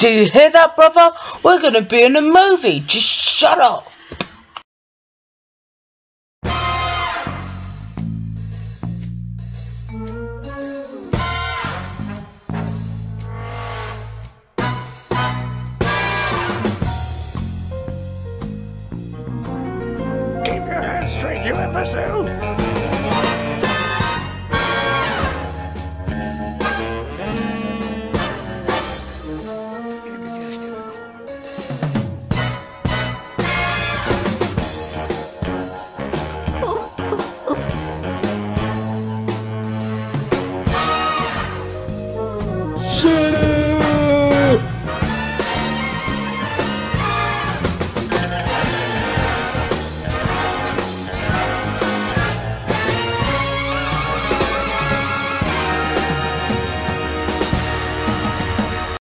Do you hear that, brother? We're gonna be in a movie. Just shut up. Keep your hands straight, you imbecile! should